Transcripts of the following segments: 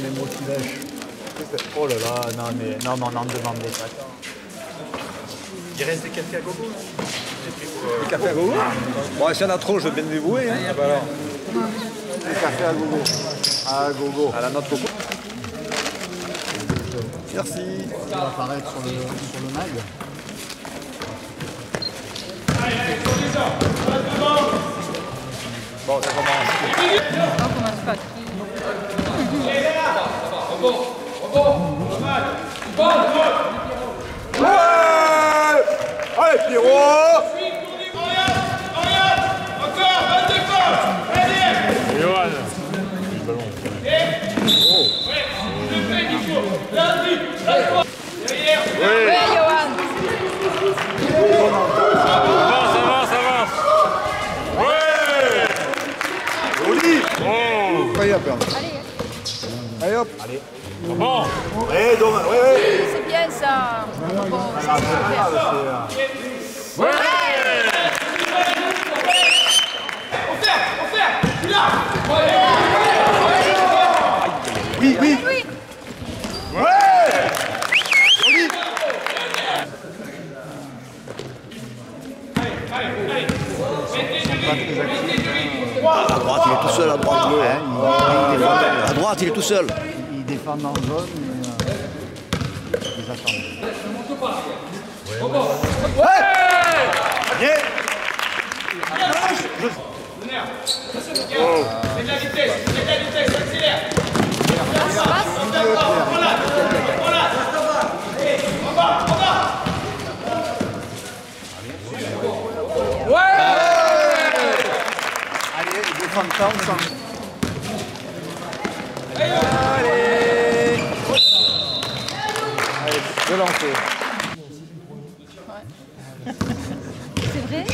Tout le monde est motivé. Oh là là, non mais non, non, non, demandez pas. Il reste des cafés à gogo Le café à gogo? Bon, s'il y en a trop, je vais bien débrouiller. Hein. Ah bah alors. Le café à gogo. À gogo. À la note coco. Merci. Ça va apparaître sur le, sur le mag. Bon, ça commence. On commence pas. Ouais Allez, Super. Oui, oui. Ouais Joli À droite, il est tout seul, à droite. Ouais, À droite, il est tout seul. il défend dans le zone, mais euh, ils attendent. Bien Allez, ils défendent tant, tant. Allez C'est vrai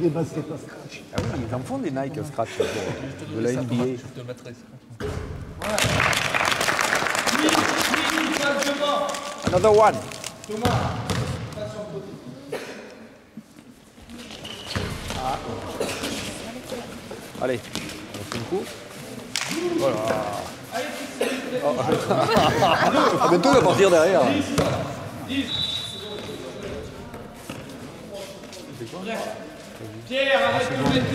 des baskets à scratch. Ah oui, ils en font des Nike Scratch de la NBA. Another one. Ah. Allez, on fait le coup. Voilà. Oh. ah, bientôt, il va partir derrière.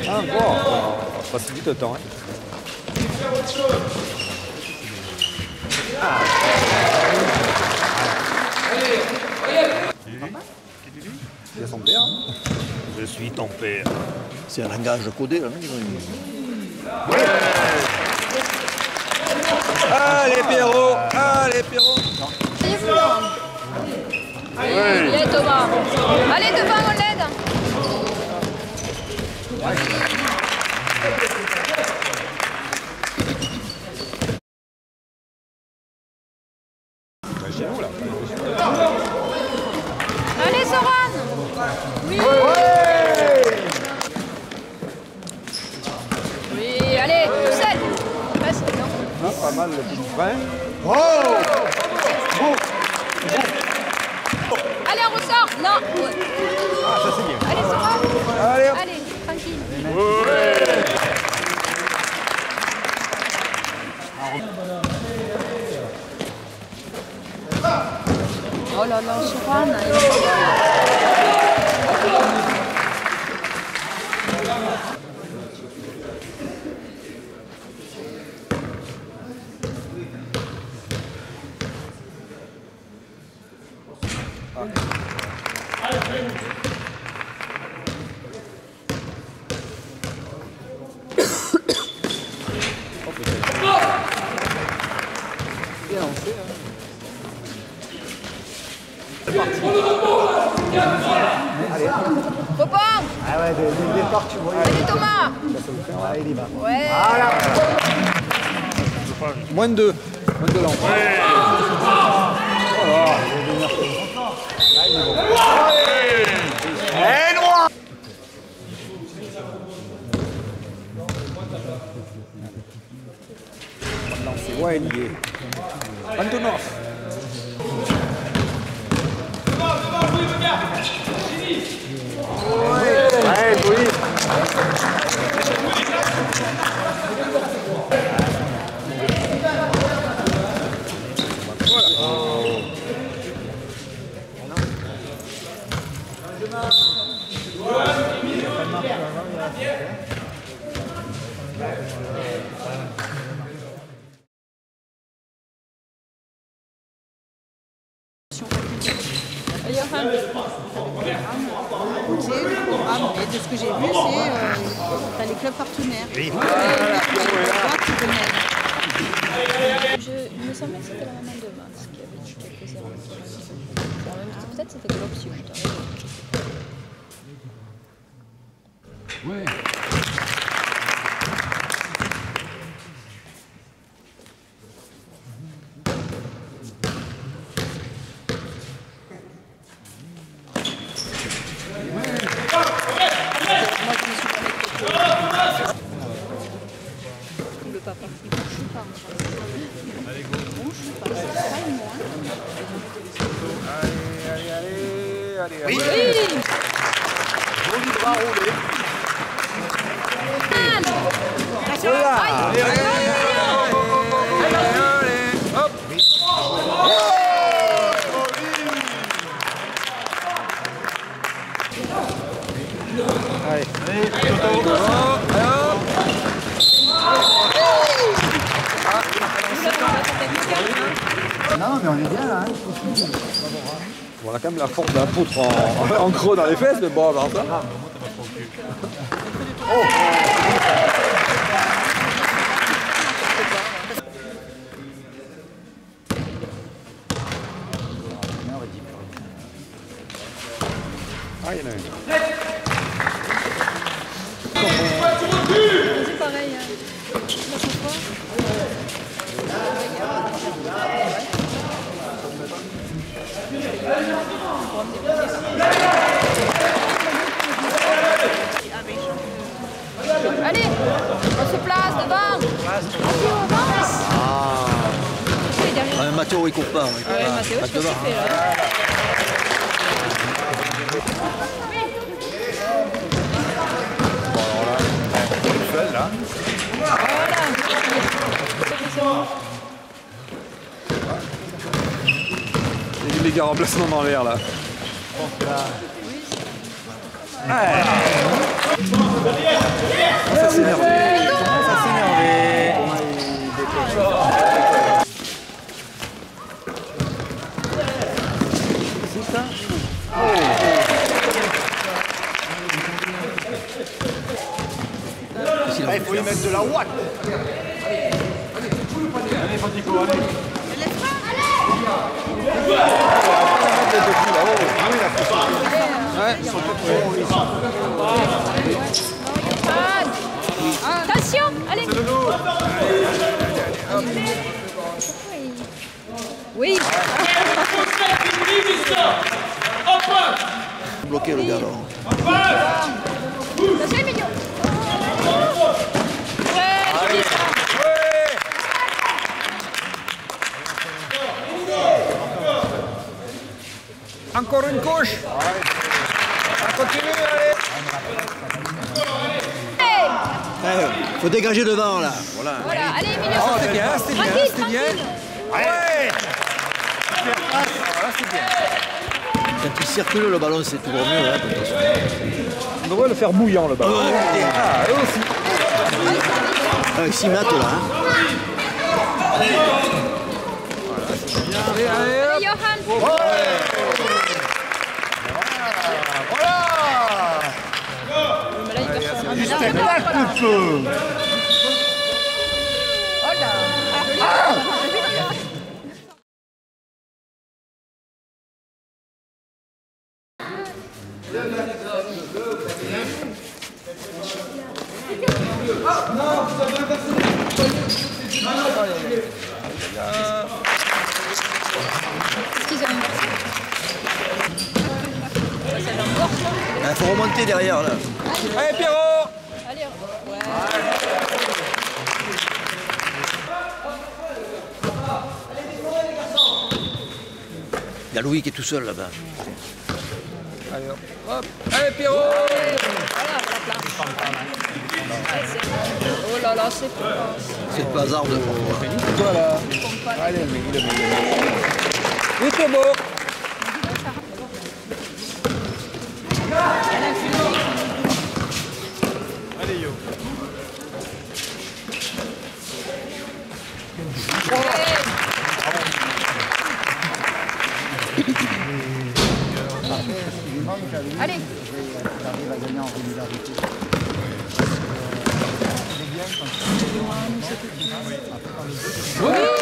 Ah, encore. Ça passe vite le temps. Hein. Il y a son père. Je suis ton père. C'est un langage codé, là. non Allez, Pierrot Allez, Pierrot. Allez, Thomas. Allez, devant, Allez, Thomas. Moins de deux. Moins de deux là. Ouais. Là, il est. C'est Wiley. 29 Yeah. Et de ce que j'ai vu, c'est euh, les clubs partenaires. Oui. Je, il me semblait que c'était la maman de Vince qui avait dit quelques erreurs. Peut-être c'était l'option. t'as le papa. Il bouge pas. Il bouge pas. Allez, allez, allez, allez, allez. Oui Joli bras roulé. Allez, allez, allez, allez, allez, hop. Allez, allez, Toto. Allez, hop. Non, mais on est bien là. Hein. Bon, on a quand même la force d'un poutre en, en creux dans les fesses, mais bon, part ça. Ah, il y en a une. C'est pareil. hein. Allez, on se place devant. Mathéo, avance. Ah, Mathéo, il court pas. Il court Ouais, pas. Mathéo, je devant, fait là. Des méga remplacements dans l'air, là. Ah, ça s'énerve. Ça s'énerve. Ah, il faut lui mettre de la ouate. Attention, allez. Oui. Bloqué le gars là. Attention, Emilio. Ouais, joli ça. Encore une couche. On continue, allez. Hey, Il faut dégager devant là. Voilà. Voilà, allez Emilio. Oh, c'était bien, c'était bien, c'était bien. tranquille. Ouais. Voilà, c'est bien. Quand il circule le ballon, c'est toujours mieux. Hein. On devrait le faire bouillant, le ballon. Ah, eux aussi. Avec 6 mètres là. Hein. Allez, allez, hop. Allez, Johan. Mais là, il perd son- Ah, mais là, C'était voilà. pas le feu. Il faut remonter derrière là. Allez, Pierrot. Il y a Louis qui est tout seul là-bas. Allez, hop. Allez, Pierrot. Voilà. Ouais, c'est- Oh là là, c'est pas. C'est le hasard de parfois. Toi, là. Allez, mais il est beau. Il est beau. Allez. c'est qu'il arrive à gagner en régularité. Oula.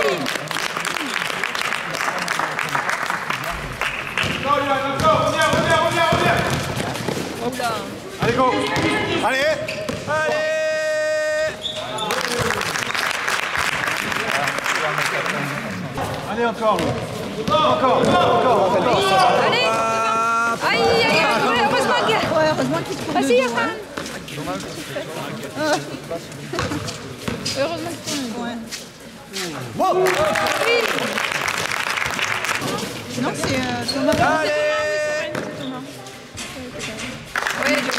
Allez, go Allez Allez Allez, encore Encore Encore Allez. Aïe, aïe, aïe. Heureusement que... Ouais, heureusement qu'il trouve Vas-y, hein. Heureusement que tu Ouais. Non, c'est euh, Thomas. Ouais, je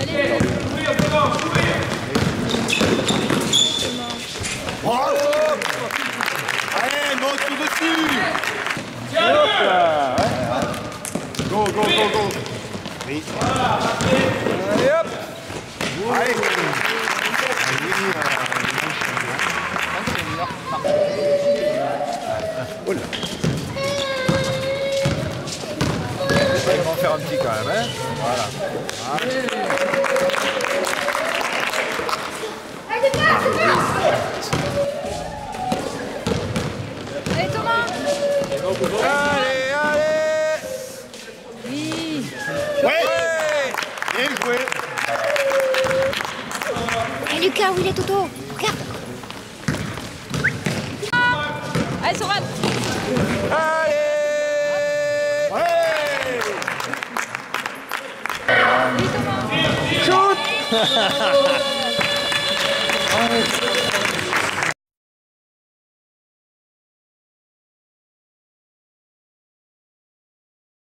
Allez. Allez, monte tout dessus Go, go, go, go Oui. Allez, hop Allez Oh là Ils vont faire un petit quand même, hein Voilà. Allez, Thomas. Allez, allez Oui. Ouais Bien joué Et Lucas, où il est Toto Regarde. Allez, Soran. Allez Ouais. Shoot